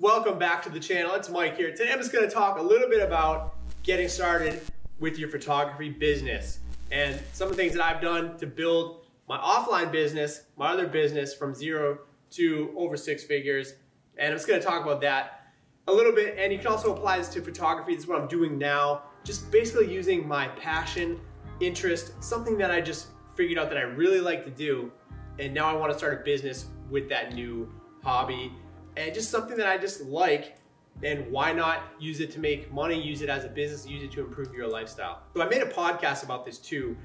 Welcome back to the channel. It's Mike here. Today I'm just going to talk a little bit about getting started with your photography business and some of the things that I've done to build my offline business, my other business from zero to over six figures. And I'm just going to talk about that a little bit. And you can also apply this to photography. This is what I'm doing now. Just basically using my passion, interest, something that I just figured out that I really like to do. And now I want to start a business with that new hobby and just something that I just like and why not use it to make money, use it as a business, use it to improve your lifestyle. So I made a podcast about this too,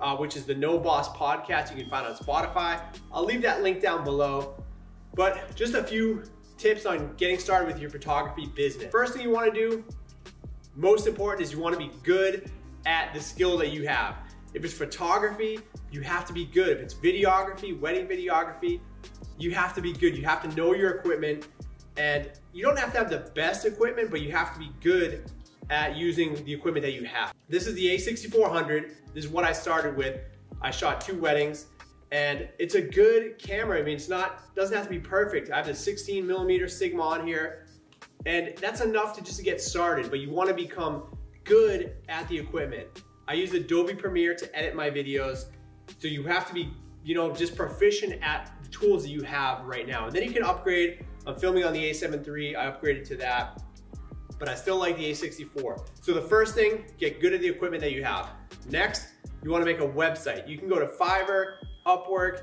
uh, which is the No Boss Podcast. You can find on Spotify. I'll leave that link down below. But just a few tips on getting started with your photography business. First thing you wanna do, most important is you wanna be good at the skill that you have. If it's photography, you have to be good. If it's videography, wedding videography, you have to be good. You have to know your equipment and you don't have to have the best equipment, but you have to be good at using the equipment that you have. This is the a6400. This is what I started with. I shot two weddings and it's a good camera. I mean, it's not, doesn't have to be perfect. I have the 16 millimeter Sigma on here and that's enough to just get started, but you wanna become good at the equipment. I use Adobe Premiere to edit my videos. So you have to be, you know, just proficient at the tools that you have right now. And then you can upgrade. I'm filming on the A7 III, I upgraded to that, but I still like the A64. So the first thing, get good at the equipment that you have. Next, you wanna make a website. You can go to Fiverr, Upwork,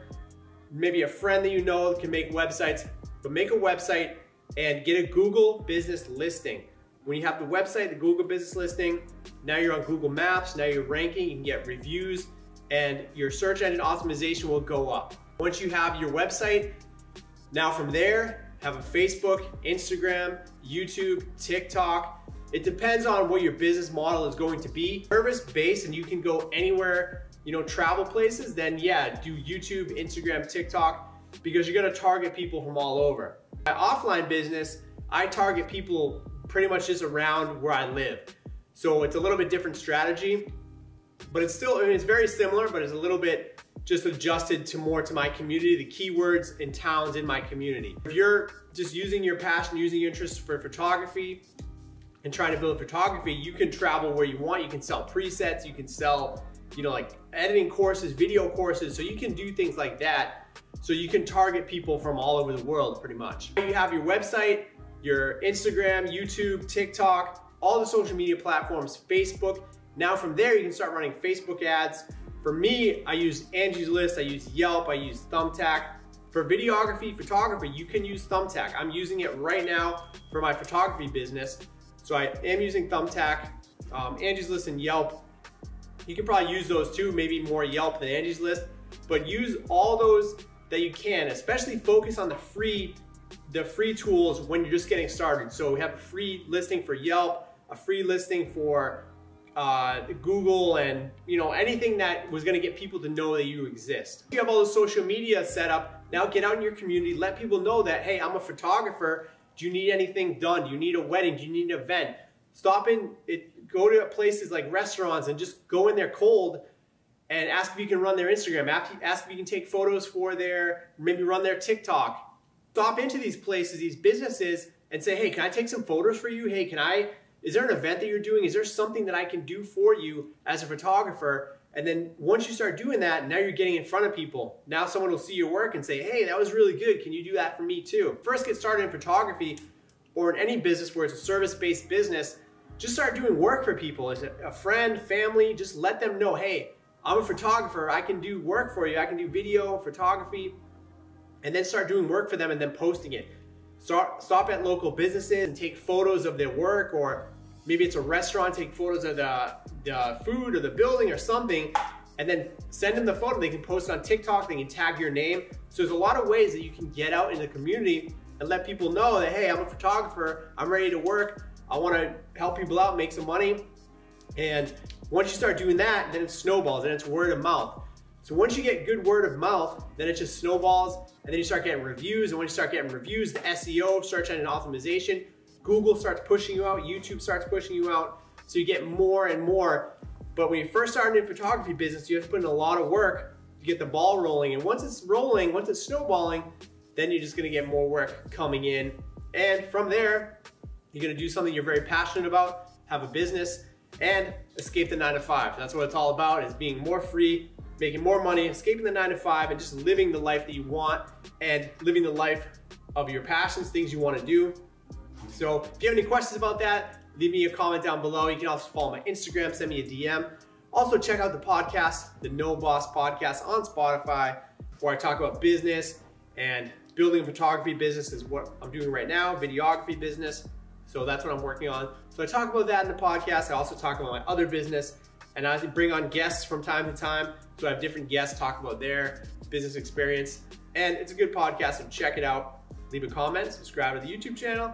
maybe a friend that you know can make websites, but make a website and get a Google business listing. When you have the website, the Google business listing, now you're on Google Maps, now you're ranking, you can get reviews, and your search engine optimization will go up. Once you have your website, now from there, have a Facebook, Instagram, YouTube, TikTok. It depends on what your business model is going to be. Service-based and you can go anywhere, you know, travel places, then yeah, do YouTube, Instagram, TikTok, because you're gonna target people from all over. My offline business, I target people pretty much just around where I live. So it's a little bit different strategy, but it's still, I mean, it's very similar, but it's a little bit just adjusted to more to my community, the keywords and towns in my community. If you're just using your passion, using your interest for photography and trying to build photography, you can travel where you want. You can sell presets, you can sell, you know, like editing courses, video courses. So you can do things like that. So you can target people from all over the world pretty much. You have your website, your Instagram, YouTube, TikTok, all the social media platforms, Facebook. Now from there, you can start running Facebook ads. For me, I use Angie's List, I use Yelp, I use Thumbtack. For videography, photography, you can use Thumbtack. I'm using it right now for my photography business. So I am using Thumbtack, um, Angie's List and Yelp. You can probably use those too, maybe more Yelp than Angie's List, but use all those that you can, especially focus on the free the free tools when you're just getting started. So we have a free listing for Yelp, a free listing for uh, Google and you know anything that was gonna get people to know that you exist. You have all the social media set up, now get out in your community, let people know that, hey, I'm a photographer, do you need anything done? Do you need a wedding? Do you need an event? Stop in, it, go to places like restaurants and just go in there cold and ask if you can run their Instagram, ask if you can take photos for their, maybe run their TikTok, stop into these places, these businesses, and say, hey, can I take some photos for you? Hey, can I, is there an event that you're doing? Is there something that I can do for you as a photographer? And then once you start doing that, now you're getting in front of people. Now someone will see your work and say, hey, that was really good. Can you do that for me too? First get started in photography or in any business where it's a service-based business, just start doing work for people. As a friend, family, just let them know, hey, I'm a photographer. I can do work for you. I can do video, photography, and then start doing work for them and then posting it. Start, stop at local businesses and take photos of their work or maybe it's a restaurant, take photos of the, the food or the building or something and then send them the photo. They can post on TikTok, they can tag your name. So there's a lot of ways that you can get out in the community and let people know that, hey, I'm a photographer, I'm ready to work, I wanna help people out, make some money. And once you start doing that, then it snowballs and it's word of mouth. So once you get good word of mouth, then it just snowballs and then you start getting reviews. And when you start getting reviews, the SEO, search engine optimization, Google starts pushing you out, YouTube starts pushing you out. So you get more and more. But when you first start in photography business, you have to put in a lot of work to get the ball rolling. And once it's rolling, once it's snowballing, then you're just gonna get more work coming in And from there, you're gonna do something you're very passionate about, have a business, and escape the nine to five. That's what it's all about, is being more free, making more money, escaping the nine to five, and just living the life that you want and living the life of your passions, things you wanna do. So if you have any questions about that, leave me a comment down below. You can also follow my Instagram, send me a DM. Also check out the podcast, the No Boss Podcast on Spotify, where I talk about business and building a photography business is what I'm doing right now, videography business. So that's what I'm working on. So I talk about that in the podcast. I also talk about my other business and I bring on guests from time to time. So I have different guests talk about their business experience. And it's a good podcast, so check it out. Leave a comment, subscribe to the YouTube channel,